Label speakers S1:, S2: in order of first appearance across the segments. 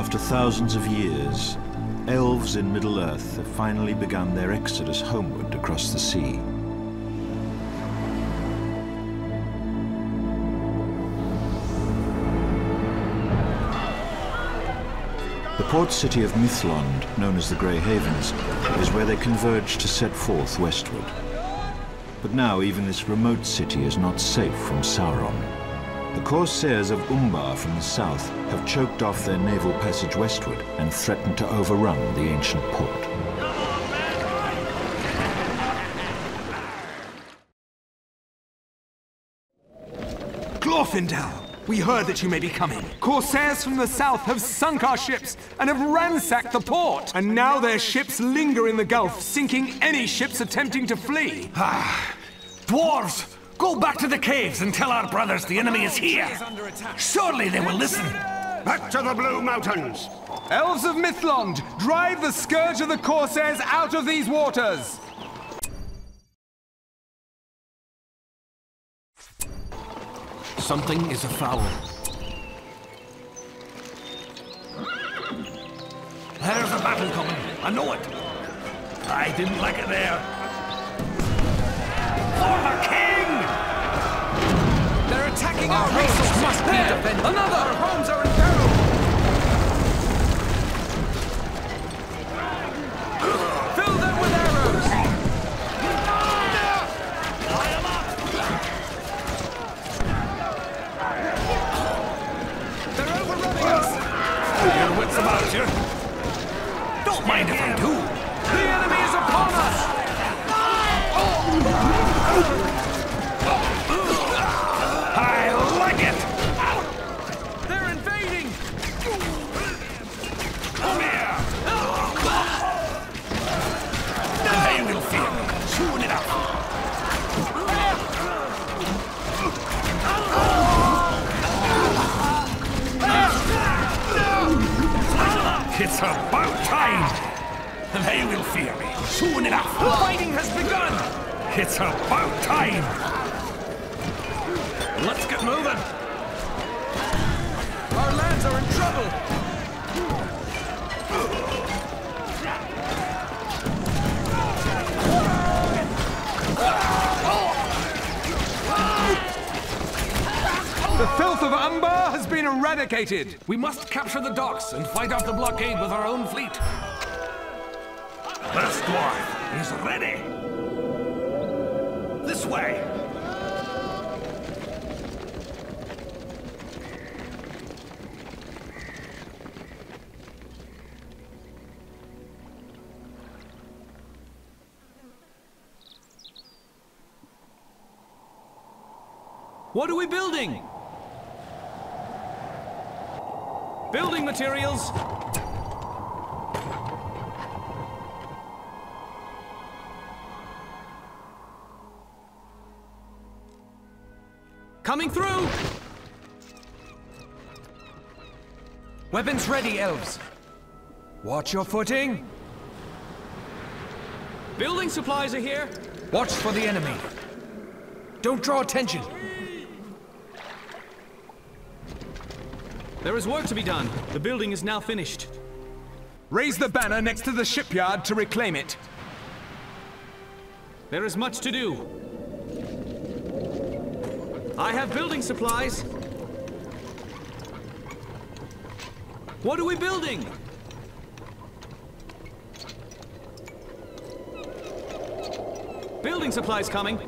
S1: After thousands of years, elves in Middle-earth have finally begun their exodus homeward across the sea. The port city of Mithlond, known as the Grey Havens, is where they converge to set forth westward. But now even this remote city is not safe from Sauron. The corsairs of Umbar from the south have choked off their naval passage westward and threatened to overrun the ancient port.
S2: Glorfindel! We heard that you may be coming. Corsairs from the south have sunk our ships and have ransacked the port. And now their ships linger in the Gulf, sinking any ships attempting to flee.
S3: Ah, dwarves! Go back to the caves and tell our brothers the enemy is here. Surely they will listen.
S4: Back to the Blue Mountains!
S2: Elves of Mithlond, drive the scourge of the Corsairs out of these waters!
S3: Something is afoul. There's a battle coming. I know it. I didn't like it there. For the king!
S2: Attacking our resources! Must be defended! Another! Our homes are in peril! Fill them with arrows! They're overrunning us!
S3: Your wits about you. Don't mind if I do.
S2: The enemy is upon us!
S3: I We must capture the docks and fight off the blockade with our own fleet. This dwarf is ready. This way.
S5: What are we building? Building materials. Coming through!
S2: Weapons ready, elves! Watch your footing!
S5: Building supplies are here.
S2: Watch for the enemy! Don't draw attention!
S5: There is work to be done. The building is now finished.
S2: Raise the banner next to the shipyard to reclaim it.
S5: There is much to do. I have building supplies. What are we building? Building supplies coming.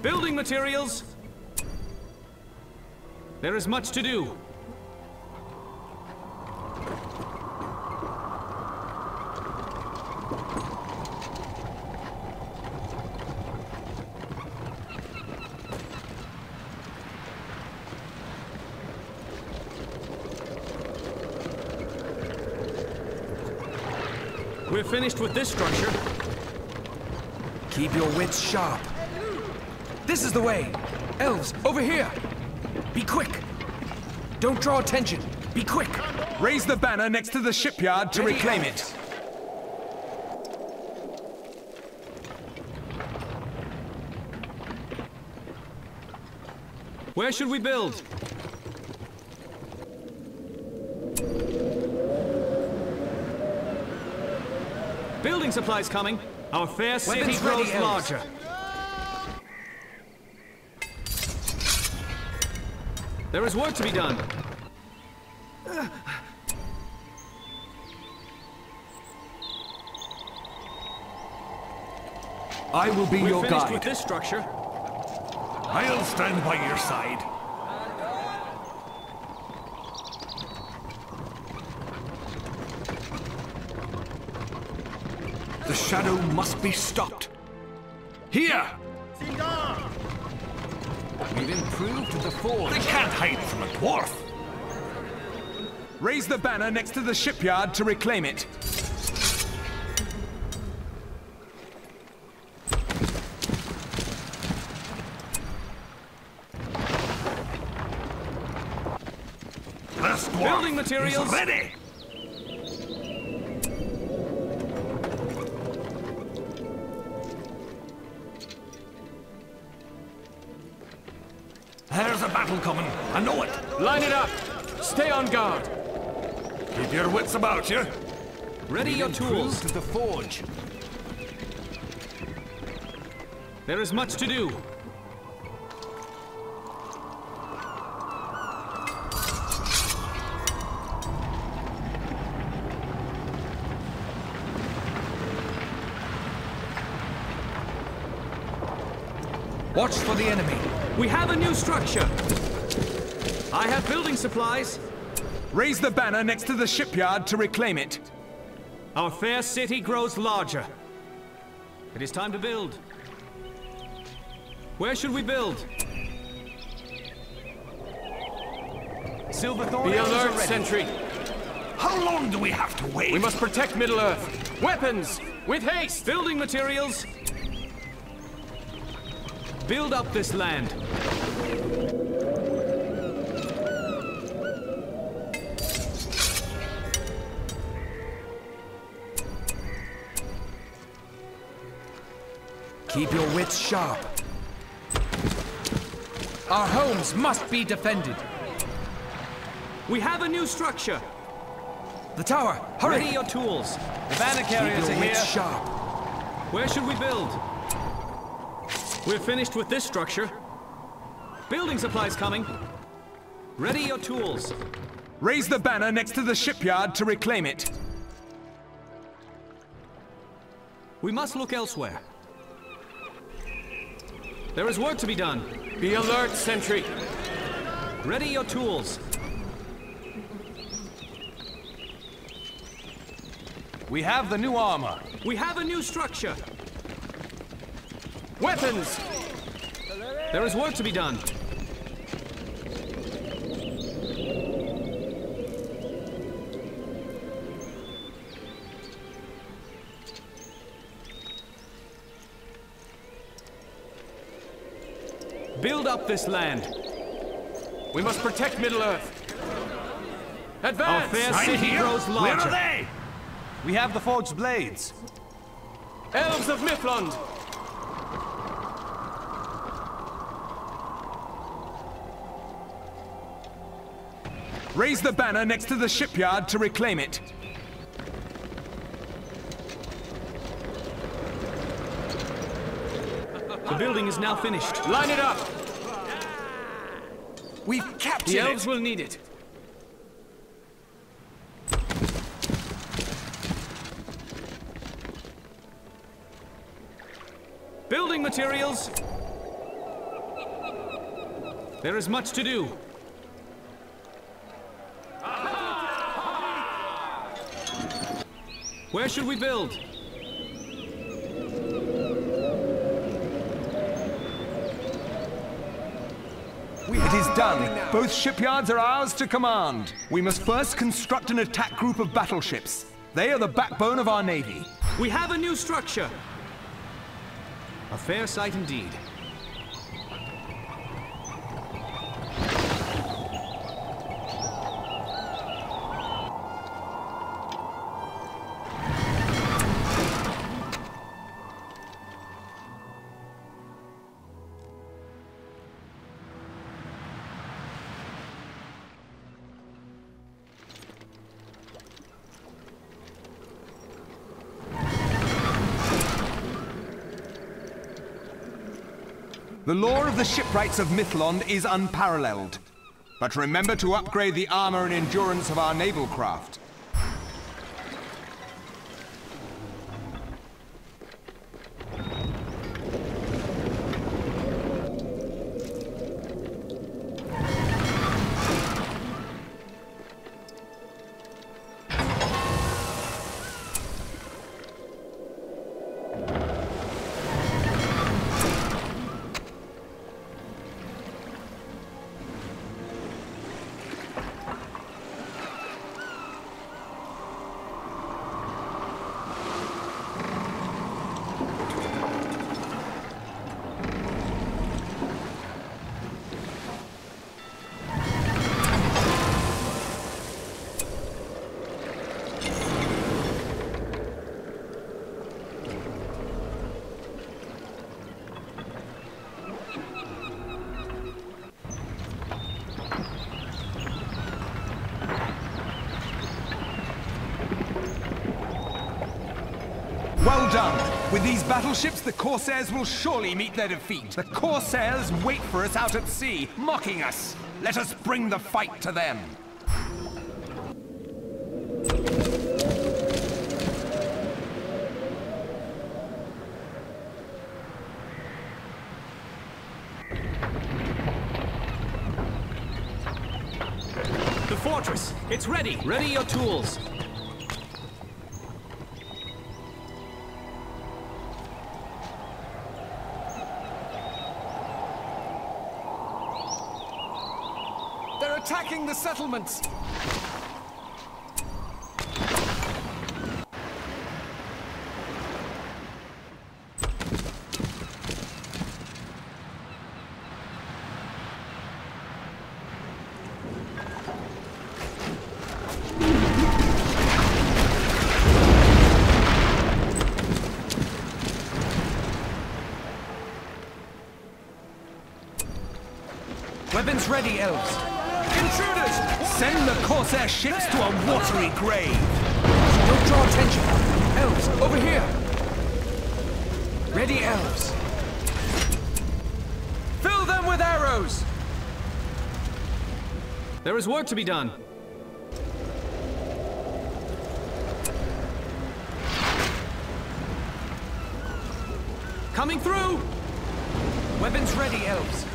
S5: Building materials. There is much to do. We're finished with this structure.
S2: Keep your wits sharp. This is the way! Elves, over here! Be quick! Don't draw attention! Be quick! Raise the banner next to the shipyard to reclaim it!
S5: Where should we build? Building supplies coming. Our fair city grows larger. There is work to be done.
S3: I will be
S5: We're
S3: your
S5: finished
S3: guide.
S5: with this structure.
S3: I'll stand by your side. The shadow must be stopped. Here!
S6: We've improved the forge.
S3: They can't hide from a dwarf.
S6: Raise the banner next to the shipyard to reclaim it.
S5: Building materials.
S3: ready. There's a battle coming. I know it.
S6: Line it up. Stay on guard.
S3: Keep your wits about you.
S5: Ready your tools.
S6: To the forge.
S5: There is much to do.
S6: Watch for the enemy.
S5: We have a new structure. I have building supplies.
S6: Raise the banner next to the shipyard to reclaim it.
S5: Our fair city grows larger. It is time to build. Where should we build?
S6: Silverthorn
S7: Be alert, sentry.
S3: How long do we have to wait?
S7: We must protect Middle-earth. Weapons! With haste!
S5: Building materials. Build up this land.
S6: Keep your wits sharp. Our homes must be defended.
S5: We have a new structure.
S6: The tower, hurry!
S5: Ready your tools.
S7: The banner
S6: Keep
S7: carriers
S6: your
S7: are here.
S6: wits sharp.
S5: Where should we build? We're finished with this structure. Building supplies coming. Ready your tools.
S6: Raise the banner next to the shipyard to reclaim it.
S5: We must look elsewhere. There is work to be done.
S7: Be alert, sentry.
S5: Ready your tools.
S7: We have the new armor.
S5: We have a new structure.
S7: Weapons!
S5: There is work to be done. Build up this land.
S7: We must protect Middle-earth. Advance!
S5: Our fair
S3: Right
S5: city
S3: here?
S5: grows
S3: Where are they?
S7: We have the forged blades. Elves of Mithlond!
S6: Raise the banner next to the shipyard to reclaim it.
S5: The building is now finished.
S7: Line it up!
S6: We've captured
S7: The
S6: it.
S7: elves will need it.
S5: Building materials. There is much to do. Where should we build?
S6: It is done. Both shipyards are ours to command. We must first construct an attack group of battleships. They are the backbone of our navy.
S5: We have a new structure. A fair sight indeed.
S6: The lore of the shipwrights of Mithlond is unparalleled. But remember to upgrade the armor and endurance of our naval craft. Well done! With these battleships, the Corsairs will surely meet their defeat. The Corsairs wait for us out at sea, mocking us. Let us bring the fight to them.
S5: The fortress! It's ready! Ready your tools!
S2: Settlements! Weapons ready, elves!
S6: Send the Corsair ships to a watery grave.
S2: Don't draw attention! Elves, over here! Ready, elves! Fill them with arrows!
S5: There is work to be done. Coming through!
S2: Weapons ready, elves!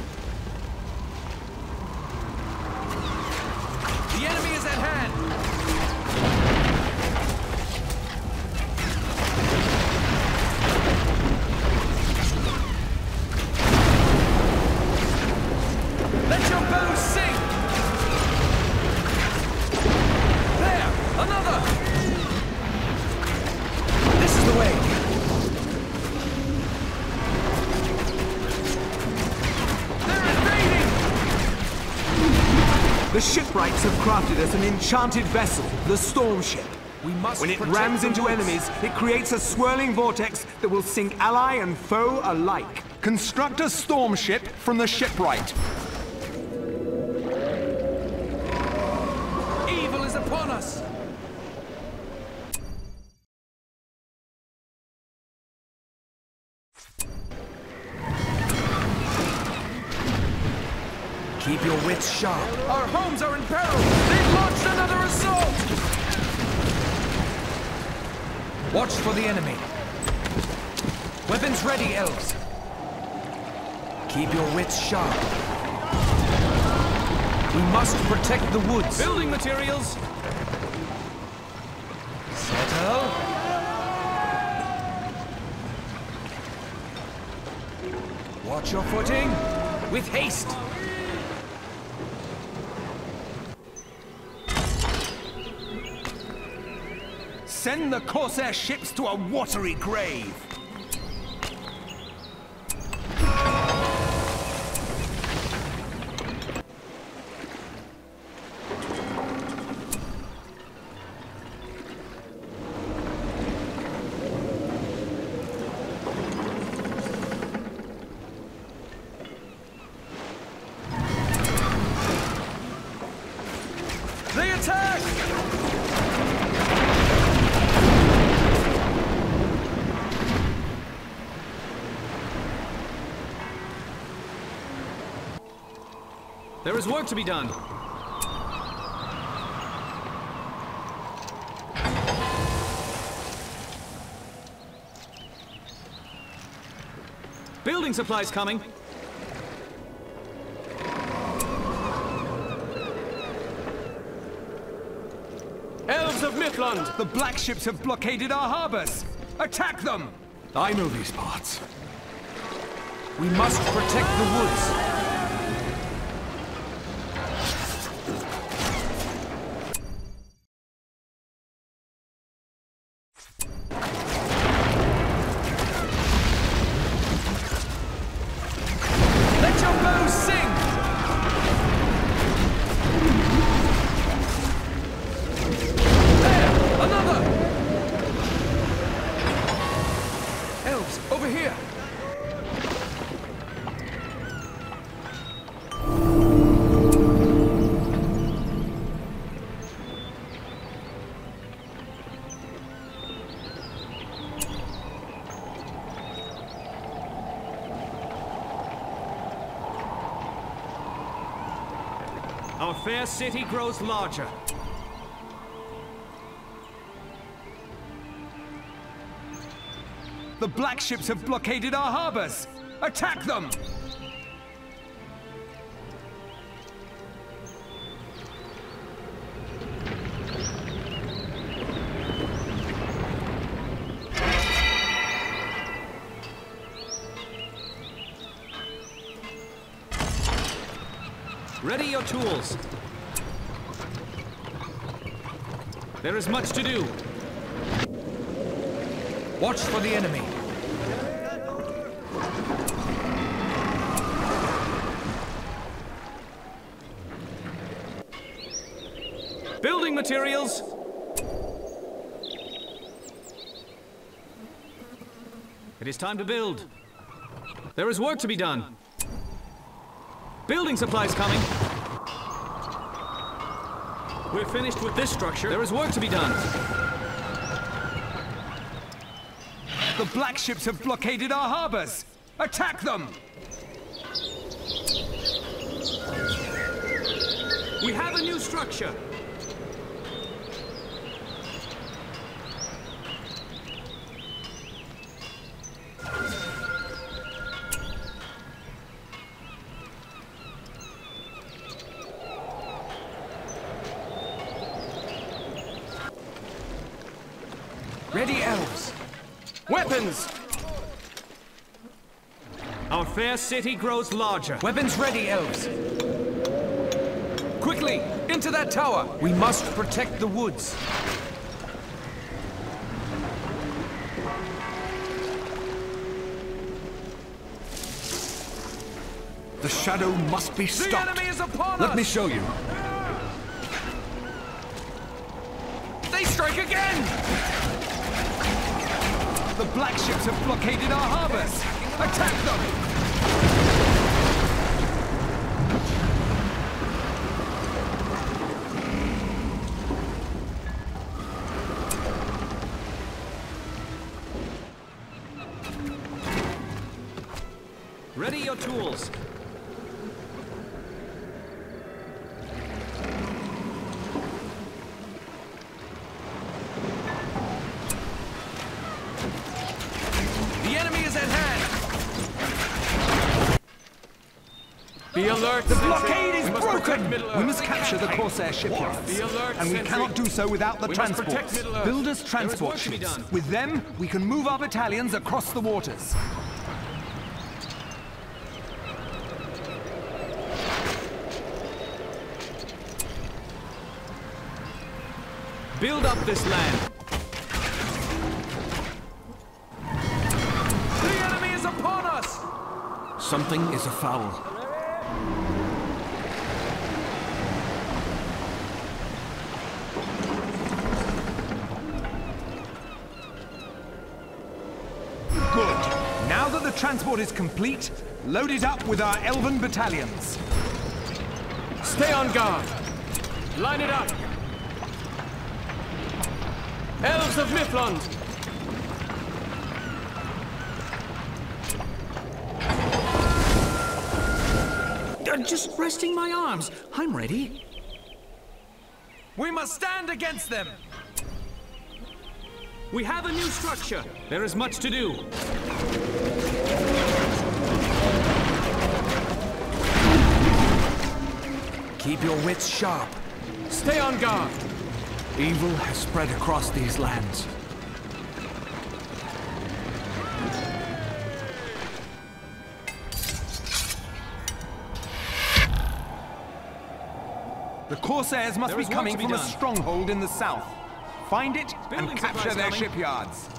S8: Have us an enchanted vessel, the Storm Ship.
S2: We must
S8: When it rams into enemies, it creates a swirling vortex that will sink ally and foe alike.
S6: Construct a storm ship from the shipwright.
S2: Evil is upon us! Keep your wits sharp. Our homes are in peril! Watch for the enemy. Weapons ready, elves. Keep your wits sharp. We must protect the woods.
S5: Building materials!
S2: Settle. Watch your footing. With haste.
S6: Send the Corsair ships to a watery grave.
S5: There is work to be done. Building supplies coming.
S6: Elves of Mithlond! The black ships have blockaded our harbors! Attack them!
S3: I know these parts.
S2: We must protect the woods.
S5: Fair city grows larger.
S6: The black ships have blockaded our harbors! Attack them!
S5: Ready your tools. There is much to do.
S2: Watch for the enemy.
S5: Building materials. It is time to build. There is work to be done. Building supplies coming. We're finished with this structure. There is work to be done.
S6: The black ships have blockaded our harbors! Attack them!
S5: We have a new structure.
S2: Ready, elves. Weapons!
S5: Our fair city grows larger.
S2: Weapons ready, elves. Quickly, into that tower. We must protect the woods.
S3: The shadow must be
S2: The
S3: stopped.
S2: enemy is upon
S3: Let me show you.
S6: The black ships have blockaded our harbors! Attack them! Be alert! The blockade is
S2: We
S6: broken! We must capture the Corsair shipyards.
S2: Be alert,
S6: And we
S2: sentry.
S6: cannot do so without the
S2: We
S6: transports. Build us transport
S5: work to be
S6: ships. With them, we can move our battalions across the waters.
S5: Build up this land.
S2: The enemy is upon us!
S3: Something is afoul.
S6: Transport is complete, load it up with our elven battalions.
S2: Stay on guard! Line it up! Elves of Mithlond!
S5: I'm just resting my arms. I'm ready.
S2: We must stand against them!
S5: We have a new structure. There is much to do.
S2: Keep your wits sharp. Stay on guard.
S3: Evil has spread across these lands.
S6: The Corsairs must
S5: There
S6: be coming
S5: be
S6: from a stronghold in the south. Find it
S5: Building
S6: and capture their
S5: coming.
S6: shipyards.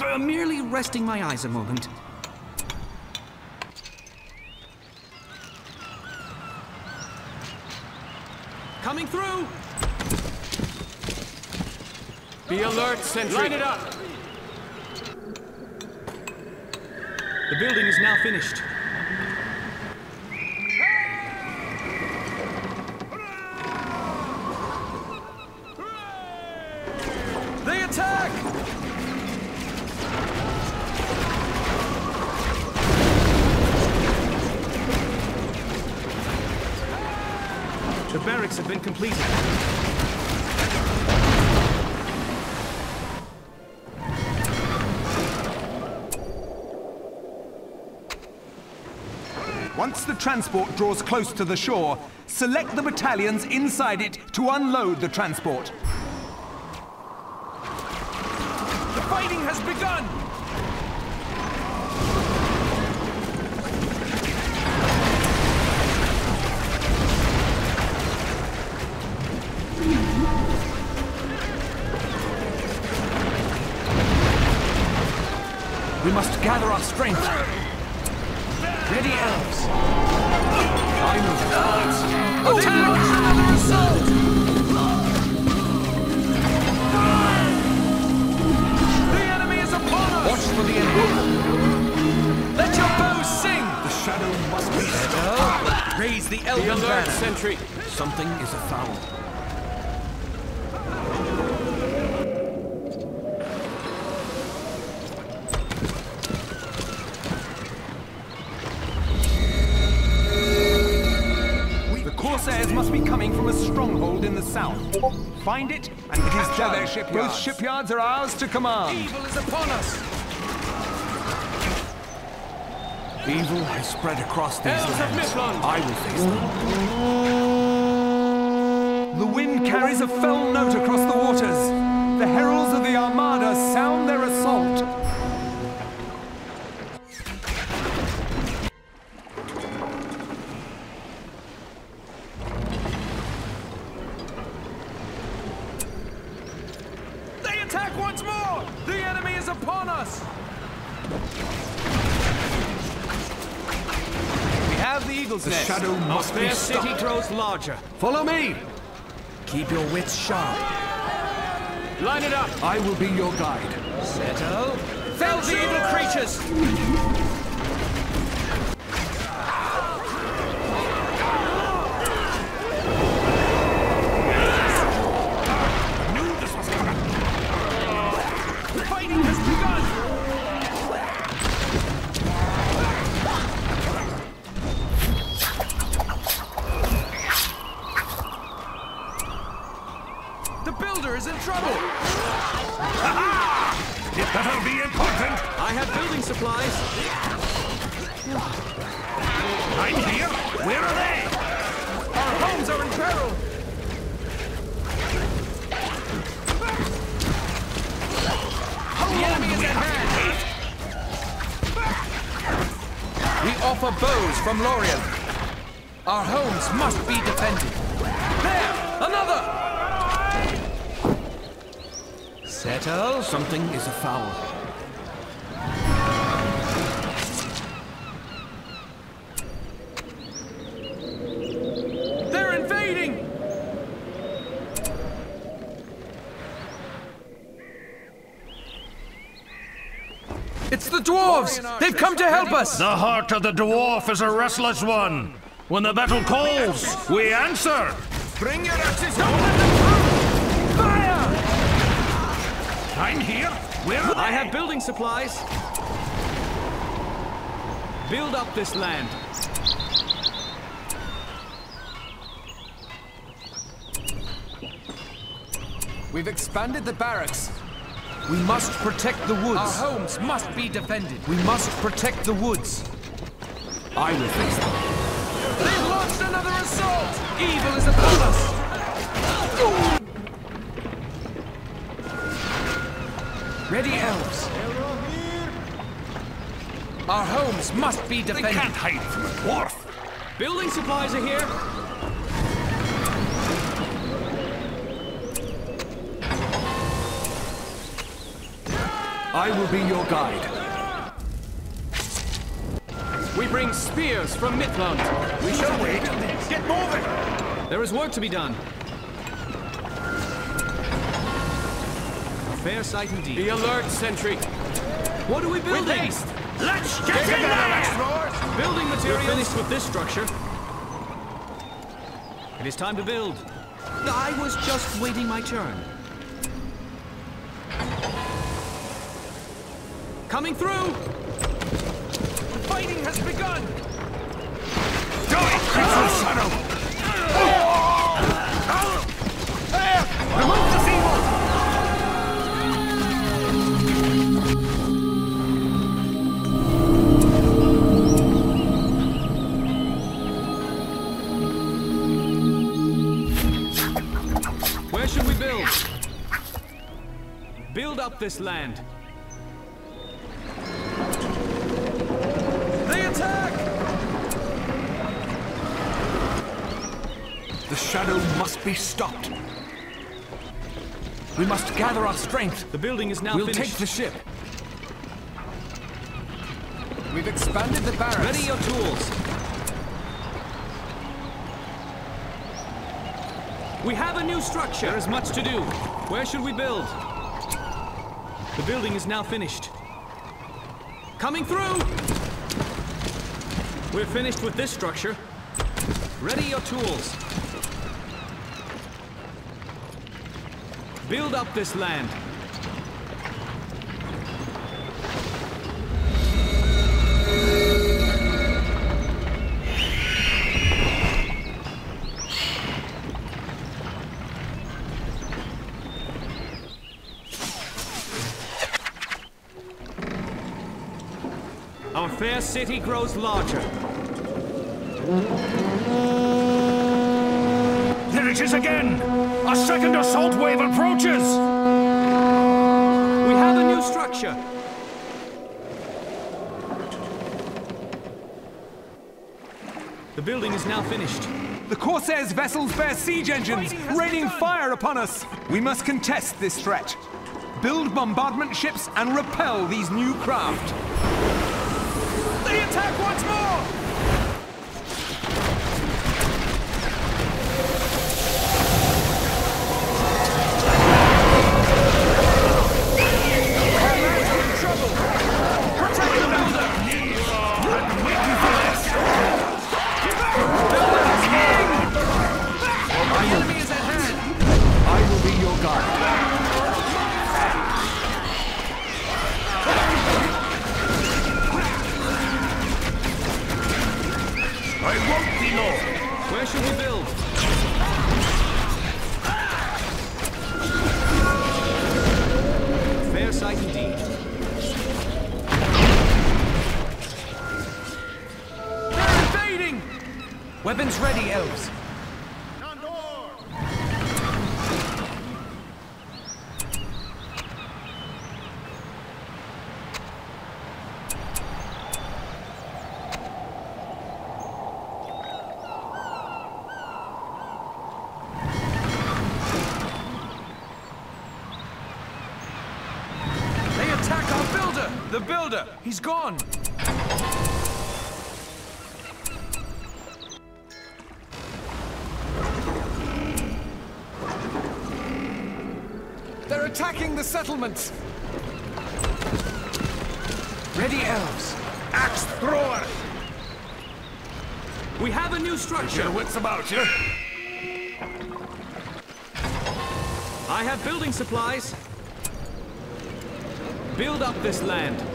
S5: Uh, merely resting my eyes a moment. Coming through!
S2: Be alert, sentry.
S5: Line it up! The building is now finished.
S2: They attack!
S5: Barracks have been completed.
S6: Once the transport draws close to the shore, select the battalions inside it to unload the transport. Strength.
S2: Ready, elves.
S6: I move.
S2: Attack! Assault! The enemy is upon us!
S6: Watch for the enemy.
S2: Let your bows sing!
S6: The shadow must be
S2: Oh, raise the elven
S5: alert,
S2: banner.
S5: sentry.
S6: Something is afoul. Find it and capture their shipyards. Both shipyards are ours to command.
S2: Evil is upon us!
S6: Evil has spread across these
S5: Elves of
S6: lands.
S5: Mithlond.
S6: I will face them. The wind carries a fell We have the Eagle's Nest. shadow must be
S5: Their city grows larger.
S6: Follow me.
S2: Keep your wits sharp.
S5: Line it up.
S6: I will be your guide.
S2: Settle. Fell the evil creatures! Our homes must be defended. There! Another! Settle.
S6: Something is afoul.
S2: They're invading! It's the dwarves! They've come to help us!
S3: The heart of the dwarf is a restless one. When the battle calls, we answer.
S2: Bring your axes Don't let! Fire!
S3: I'm here. Where are
S5: I
S3: they?
S5: have building supplies. Build up this land.
S6: We've expanded the barracks.
S2: We must protect the woods.
S6: Our homes must be defended.
S2: We must protect the woods.
S3: I will fix them.
S2: They've launched another assault! Evil is upon us! Ready, elves.
S6: Our homes must be defended.
S3: They
S6: defended.
S3: can't hide from a dwarf.
S5: Building supplies are here.
S3: I will be your guide.
S5: We bring spears from Mithlond.
S3: We shall wait. Get moving!
S5: There is work to be done. A fair sight indeed.
S6: Be alert, sentry.
S5: What are we building?
S6: haste.
S3: Let's get in there!
S5: Building materials. We're finished with this structure. It is time to build. I was just waiting my turn. Coming through!
S6: Has begun.
S3: Do it! Remove the evil!
S5: Where should we build? Build up this land.
S3: Be stopped. We must gather our strength.
S5: The building is now
S3: we'll
S5: finished.
S3: take the ship.
S6: We've expanded the barracks.
S5: Ready your tools. We have a new structure. There is much to do. Where should we build? The building is now finished. Coming through! We're finished with this structure. Ready your tools. Build up this land. Our fair city grows larger.
S3: There it is again! A second assault wave approaches!
S5: We have a new structure. The building is now finished.
S6: The Corsairs' vessels bear siege engines, raining fire upon us. We must contest this threat. Build bombardment ships and repel these new craft. They attack once more! He's gone! They're attacking the settlement! Ready, elves!
S3: Axe thrower!
S5: We have a new structure.
S3: Your wits about you?
S5: I have building supplies. Build up this land.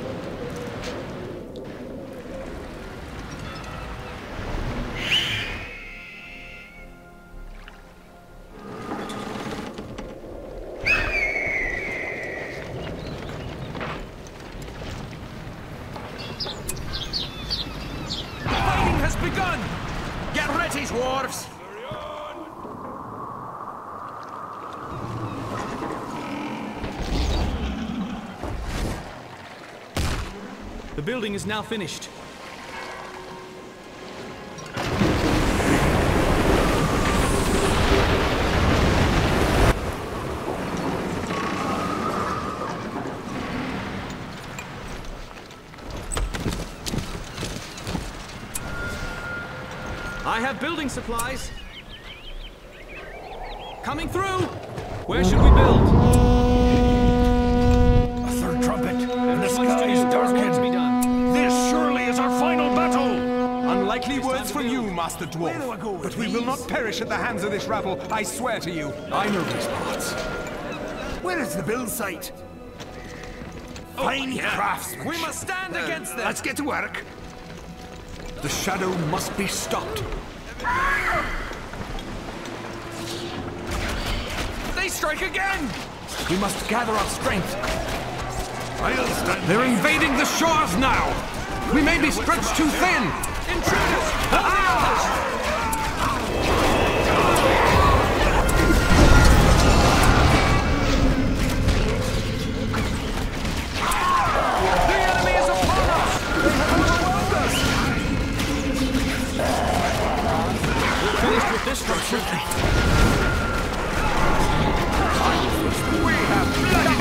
S5: Is now finished. I have building supplies. Coming through! Where should we build?
S6: From
S5: build.
S6: you, Master
S3: Where do I go
S6: Dwarf. But we will not perish at the hands of this rabble, I swear to you.
S3: I know these parts. Where is the build site? Oh, Fine craftsmanship.
S2: We must stand uh, against them.
S3: Let's get to work. The shadow must be stopped.
S2: They strike again!
S3: We must gather our strength. I'll stand. They're invading the shores now. We may be stretched too thin.
S2: Intruders!
S5: This structure.
S3: We have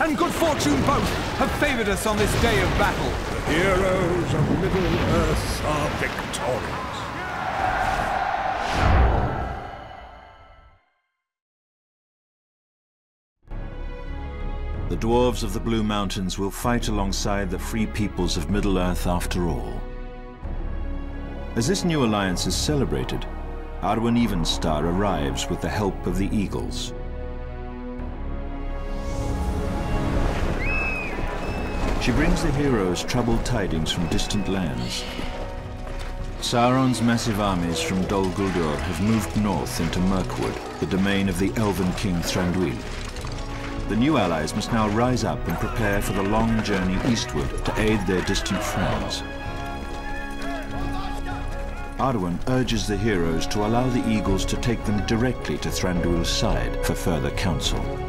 S6: and good fortune both have favored us on this day of battle.
S4: The heroes of Middle-earth are victorious.
S1: The dwarves of the Blue Mountains will fight alongside the free peoples of Middle-earth after all. As this new alliance is celebrated, Arwen Evenstar arrives with the help of the Eagles. She brings the heroes troubled tidings from distant lands. Sauron's massive armies from Dol Guldur have moved north into Mirkwood, the domain of the Elven King Thranduil. The new allies must now rise up and prepare for the long journey eastward to aid their distant friends. Arwen urges the heroes to allow the Eagles to take them directly to Thranduil's side for further counsel.